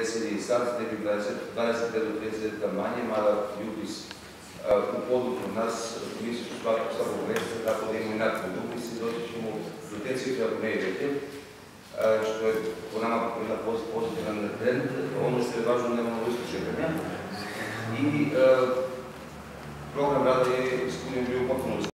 30.000 саци, не би 25 до 30.000 мање, мада Јубис у подуку нас, мислиш, свако само гледате, тако да има и након дуби, си дочишемо да до те цифри, ако не идете, што е по нама на позитивен тренд, оно што е важно да имаме чекања. И програм Рада е исполнен бил